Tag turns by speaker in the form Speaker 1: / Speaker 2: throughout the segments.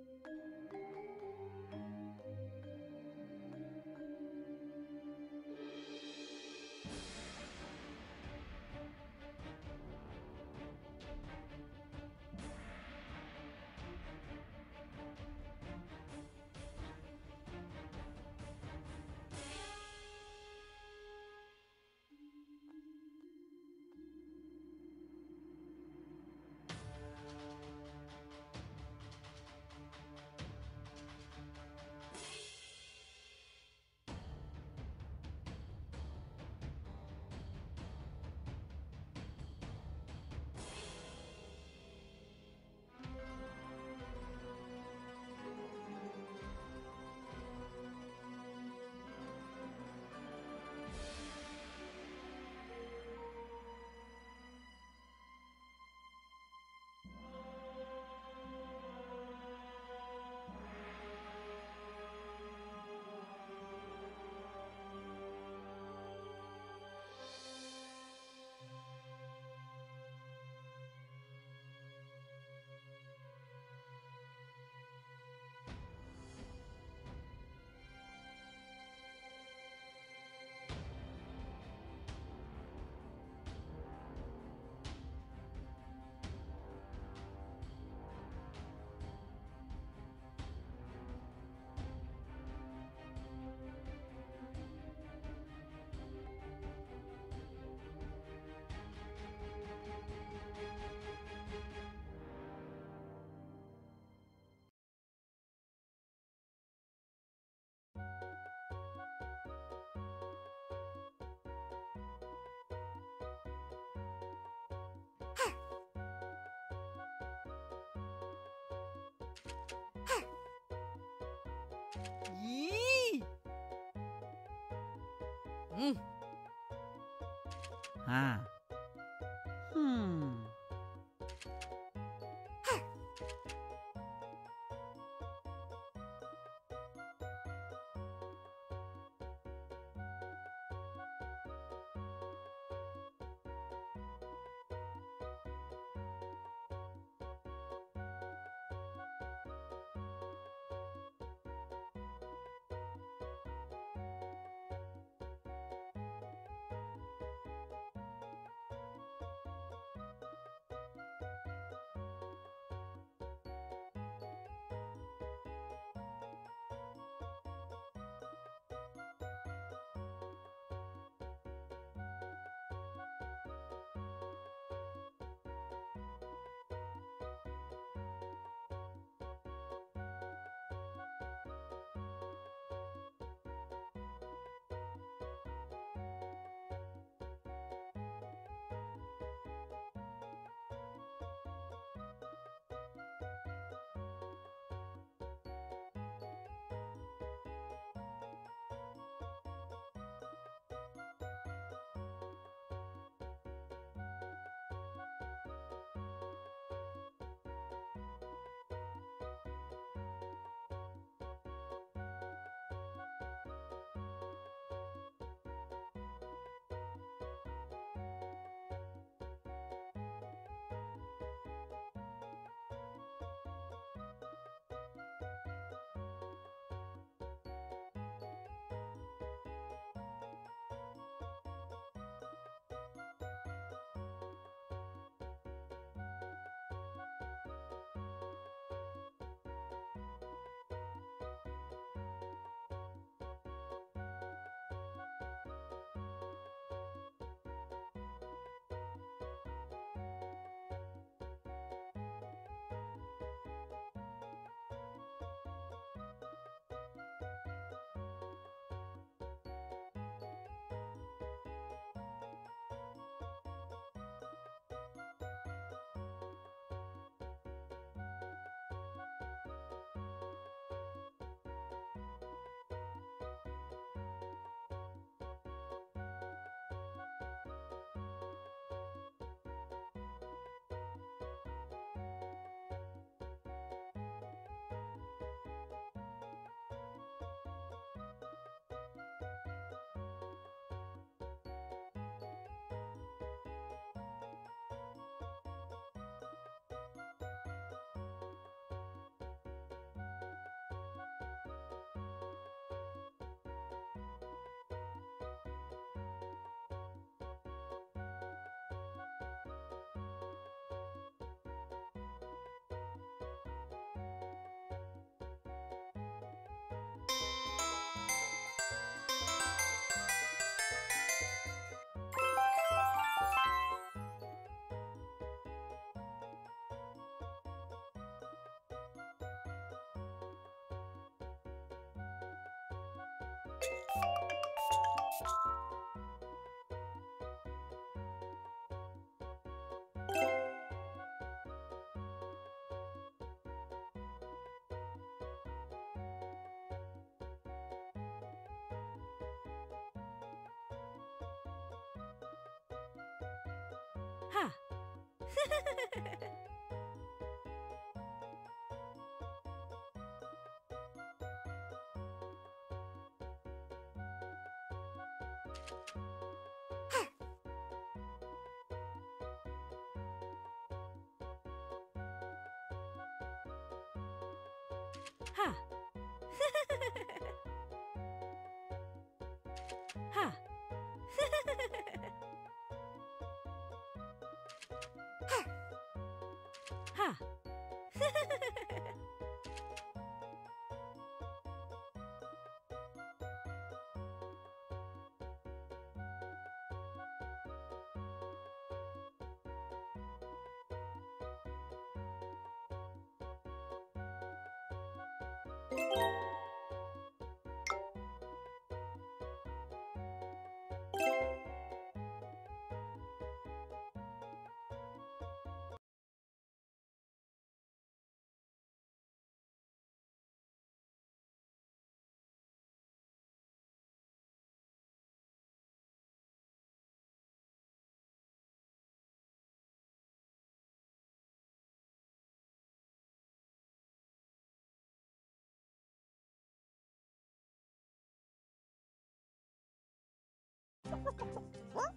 Speaker 1: Thank you. 嗯啊。はあ Música What?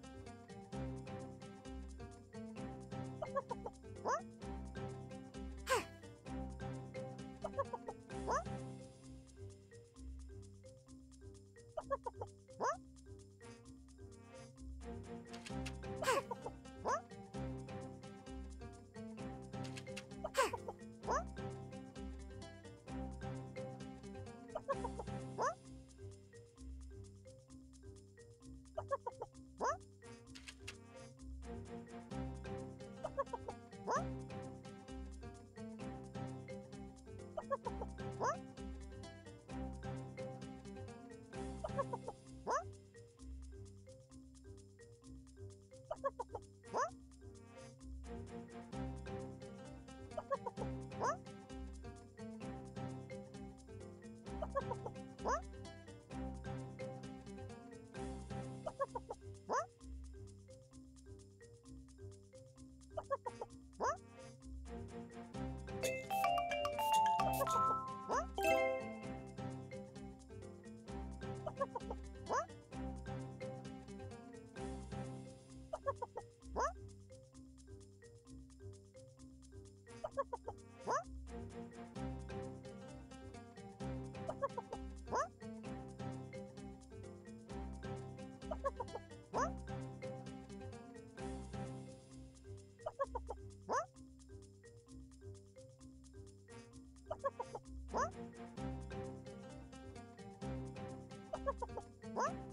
Speaker 1: 있고 어?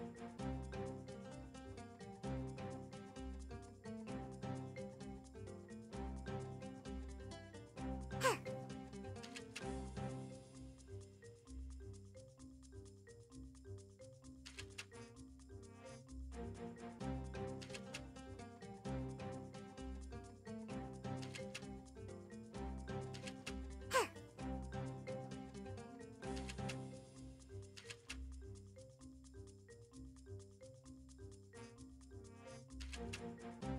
Speaker 1: thank you Thank you.